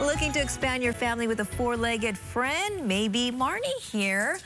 Looking to expand your family with a four-legged friend? Maybe Marnie here.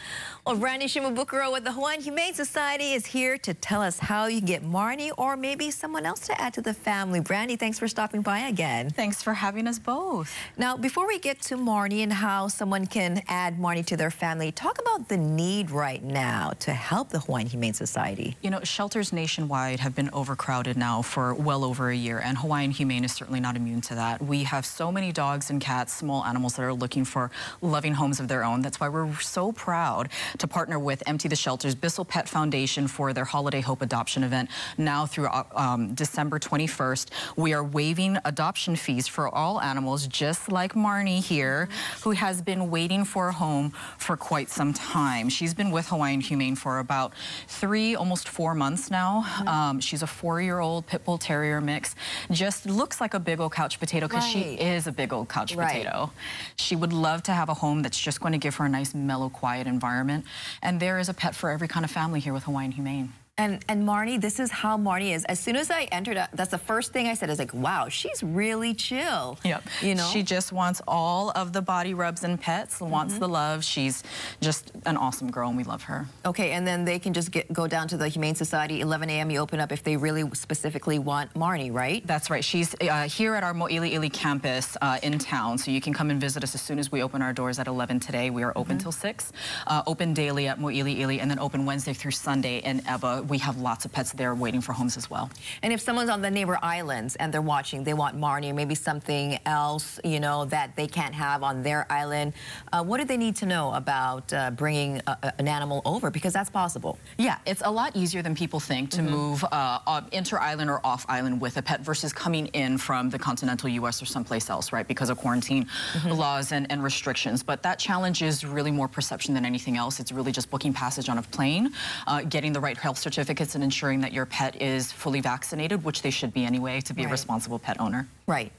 Well, Brandy Shimabukuro with the Hawaiian Humane Society is here to tell us how you get Marnie or maybe someone else to add to the family. Brandy, thanks for stopping by again. Thanks for having us both. Now, before we get to Marnie and how someone can add Marnie to their family, talk about the need right now to help the Hawaiian Humane Society. You know, shelters nationwide have been overcrowded now for well over a year, and Hawaiian Humane is certainly not immune to that. We have so many dogs and cats, small animals that are looking for loving homes of their own. That's why we're so proud to partner with Empty the Shelters Bissell Pet Foundation for their Holiday Hope adoption event now through uh, um, December 21st. We are waiving adoption fees for all animals, just like Marnie here, who has been waiting for a home for quite some time. She's been with Hawaiian Humane for about three, almost four months now. Um, she's a four-year-old pit bull terrier mix. Just looks like a big old couch potato because right. she is a big old couch right. potato. She would love to have a home that's just going to give her a nice, mellow, quiet environment. And there is a pet for every kind of family here with Hawaiian Humane. And, and Marnie, this is how Marnie is. As soon as I entered, uh, that's the first thing I said is like, wow, she's really chill. Yep. You know? She just wants all of the body rubs and pets, wants mm -hmm. the love. She's just an awesome girl and we love her. Okay, and then they can just get go down to the Humane Society, 11 a.m. You open up if they really specifically want Marnie, right? That's right. She's uh, here at our Mo'iliili campus uh, in town, so you can come and visit us as soon as we open our doors at 11 today. We are open mm -hmm. till 6. Uh, open daily at Mo'iliili and then open Wednesday through Sunday in Ewa we have lots of pets there waiting for homes as well. And if someone's on the neighbor islands and they're watching, they want Marnie or maybe something else, you know, that they can't have on their island, uh, what do they need to know about uh, bringing a, an animal over? Because that's possible. Yeah, it's a lot easier than people think to mm -hmm. move uh, inter-island or off-island with a pet versus coming in from the continental U.S. or someplace else, right, because of quarantine mm -hmm. laws and, and restrictions. But that challenge is really more perception than anything else. It's really just booking passage on a plane, uh, getting the right health certificate certificates and ensuring that your pet is fully vaccinated, which they should be anyway to be right. a responsible pet owner. Right.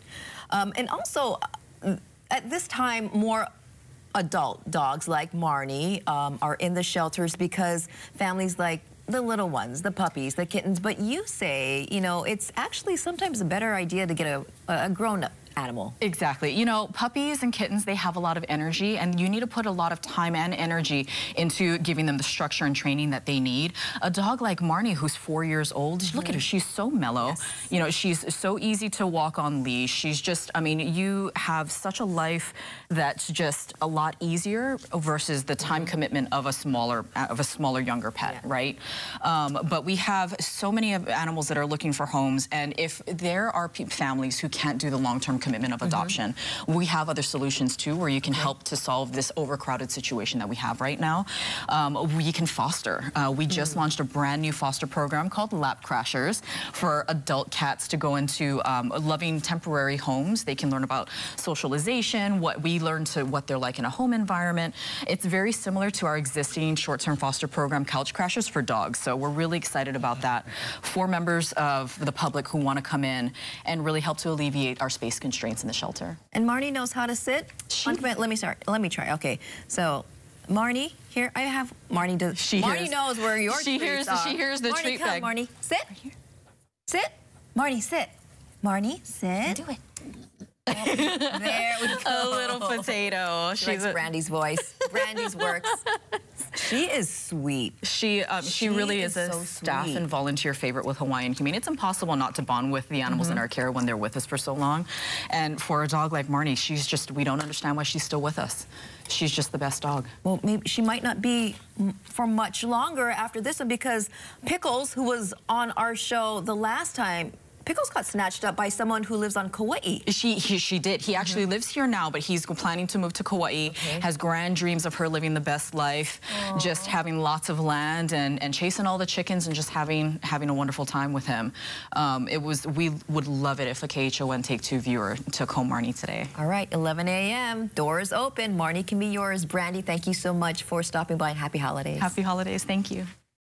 Um, and also, uh, at this time, more adult dogs like Marnie um, are in the shelters because families like the little ones, the puppies, the kittens, but you say, you know, it's actually sometimes a better idea to get a, a grown-up animal. Exactly. You know, puppies and kittens, they have a lot of energy and you need to put a lot of time and energy into giving them the structure and training that they need. A dog like Marnie, who's four years old, mm. look at her, she's so mellow. Yes. You know, she's so easy to walk on leash. She's just, I mean, you have such a life that's just a lot easier versus the time commitment of a smaller, of a smaller, younger pet, yeah. right? Um, but we have so many of animals that are looking for homes and if there are families who can't do the long-term commitment of mm-hmm. adoption. Mm -hmm. We have other solutions too where you can help to solve this overcrowded situation that we have right now. Um, we can foster. Uh, we just mm -hmm. launched a brand new foster program called Lap Crashers for adult cats to go into um, loving temporary homes. They can learn about socialization, what we learn to what they're like in a home environment. It's very similar to our existing short-term foster program, Couch Crashers for Dogs. So we're really excited about that for members of the public who want to come in and really help to alleviate our space constraints constraints in the shelter. And Marnie knows how to sit? She, let me start. Let me try. Okay, so Marnie, here I have Marnie. Does she Marnie hears, knows where your she hears, are. She hears the Marnie, treat come, bag. Marnie, sit. Right sit. Marnie, sit. Marnie, sit. Do it. Oh, there we go. A little potato. She She's likes a... Brandy's voice. Brandy's works. She is sweet. She um, she, she, really is, is a so staff and volunteer favorite with Hawaiian Humane. It's impossible not to bond with the animals mm -hmm. in mm-hmm. our care when they're with us for so long. And for a dog like Marnie, she's just, we don't understand why she's still with us. She's just the best dog. Well, maybe she might not be for much longer after this one because Pickles, who was on our show the last time, Pickles got snatched up by someone who lives on Kauai. She he, she did. He actually mm -hmm. lives here now, but he's planning to move to Kauai. Okay. Has grand dreams of her living the best life, Aww. just having lots of land and, and chasing all the chickens and just having having a wonderful time with him. Um, it was we would love it if a KHON Take Two viewer took home Marnie today. All right, 11 a.m. Doors open. Marnie can be yours. Brandy, thank you so much for stopping by and happy holidays. Happy holidays. Thank you.